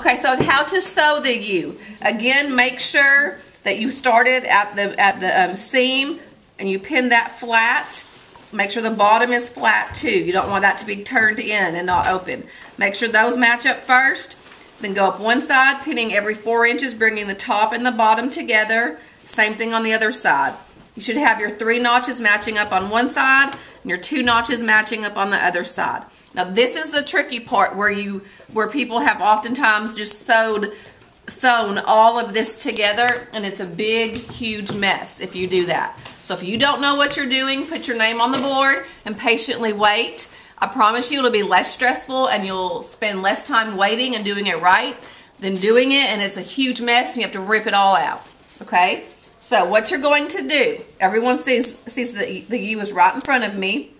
Okay, so how to sew the U. Again, make sure that you started at the at the um, seam and you pin that flat. Make sure the bottom is flat too. You don't want that to be turned in and not open. Make sure those match up first. Then go up one side, pinning every four inches, bringing the top and the bottom together. Same thing on the other side. You should have your three notches matching up on one side and your two notches matching up on the other side. Now this is the tricky part where you where people have oftentimes just sewed sewn all of this together and it's a big huge mess if you do that. So if you don't know what you're doing, put your name on the board and patiently wait. I promise you it'll be less stressful and you'll spend less time waiting and doing it right than doing it and it's a huge mess and you have to rip it all out. Okay? So what you're going to do, everyone sees sees the, the U is right in front of me.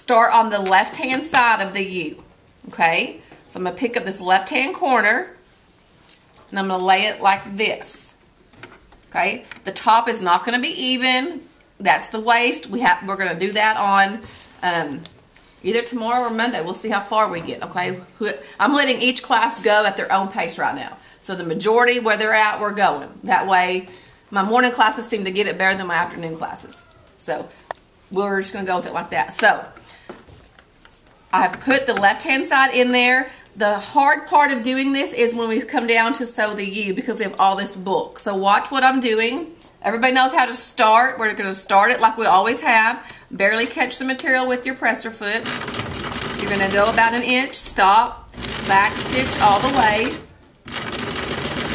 Start on the left-hand side of the U. Okay? So I'm going to pick up this left-hand corner and I'm going to lay it like this. Okay? The top is not going to be even. That's the waist. We have we're going to do that on um, either tomorrow or Monday. We'll see how far we get. Okay? I'm letting each class go at their own pace right now. So the majority where they're at, we're going. That way, my morning classes seem to get it better than my afternoon classes. So we're just going to go with it like that. So I've put the left-hand side in there. The hard part of doing this is when we come down to sew the U because we have all this bulk. So watch what I'm doing. Everybody knows how to start. We're going to start it like we always have. Barely catch the material with your presser foot. You're going to go about an inch, stop, back stitch all the way.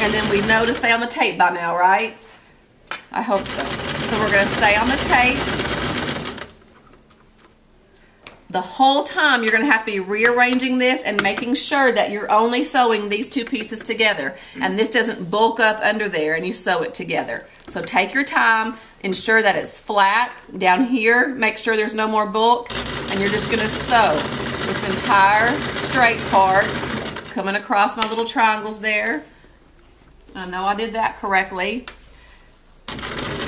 And then we know to stay on the tape by now, right? I hope so. So we're going to stay on the tape the whole time you're going to have to be rearranging this and making sure that you're only sewing these two pieces together and this doesn't bulk up under there and you sew it together. So take your time, ensure that it's flat down here, make sure there's no more bulk and you're just going to sew this entire straight part coming across my little triangles there. I know I did that correctly.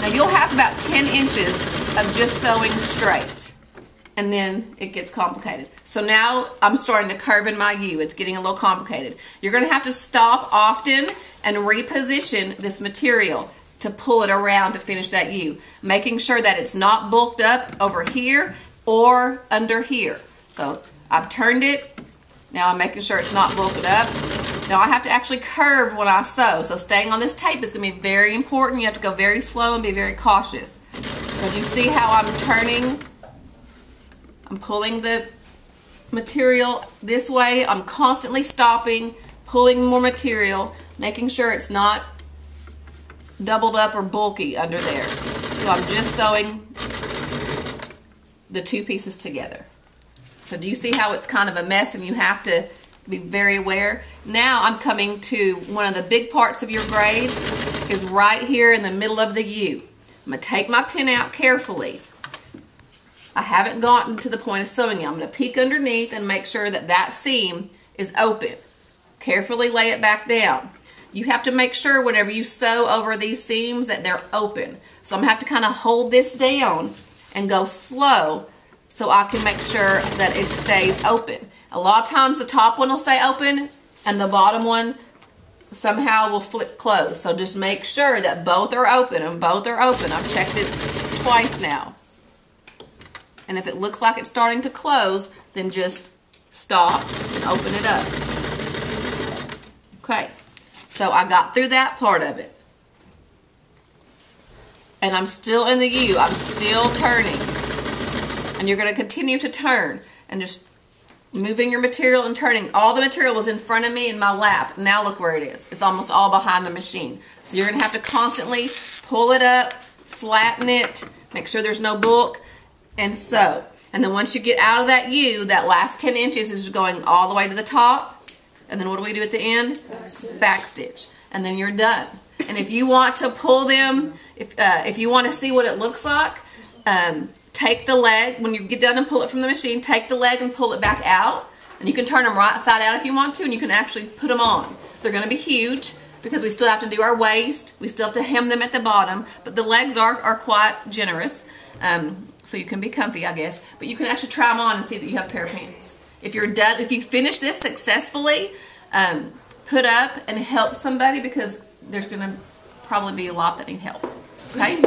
Now you'll have about 10 inches of just sewing straight and then it gets complicated. So now I'm starting to curve in my U. It's getting a little complicated. You're going to have to stop often and reposition this material to pull it around to finish that U, making sure that it's not bulked up over here or under here. So I've turned it. Now I'm making sure it's not bulked up. Now I have to actually curve when I sew. So staying on this tape is going to be very important. You have to go very slow and be very cautious. So you see how I'm turning I'm pulling the material this way. I'm constantly stopping, pulling more material, making sure it's not doubled up or bulky under there. So I'm just sewing the two pieces together. So do you see how it's kind of a mess and you have to be very aware? Now I'm coming to one of the big parts of your braid is right here in the middle of the U. I'm to take my pin out carefully I haven't gotten to the point of sewing yet. I'm going to peek underneath and make sure that that seam is open. Carefully lay it back down. You have to make sure whenever you sew over these seams that they're open. So I'm going to have to kind of hold this down and go slow so I can make sure that it stays open. A lot of times the top one will stay open and the bottom one somehow will flip closed. So just make sure that both are open and both are open. I've checked it twice now. And if it looks like it's starting to close, then just stop and open it up. Okay, so I got through that part of it. And I'm still in the U. I'm still turning. And you're going to continue to turn and just moving your material and turning. All the material was in front of me in my lap. Now look where it is. It's almost all behind the machine. So you're going to have to constantly pull it up, flatten it, make sure there's no bulk, and sew. And then once you get out of that U, that last 10 inches is going all the way to the top. And then what do we do at the end? Back stitch. And then you're done. And if you want to pull them, if, uh, if you want to see what it looks like, um, take the leg, when you get done and pull it from the machine, take the leg and pull it back out. And you can turn them right side out if you want to, and you can actually put them on. They're going to be huge because we still have to do our waist. We still have to hem them at the bottom, but the legs are, are quite generous. Um, so you can be comfy, I guess. But you can actually try them on and see that you have a pair of pants. If you're done, if you finish this successfully, um, put up and help somebody because there's going to probably be a lot that need help. Okay?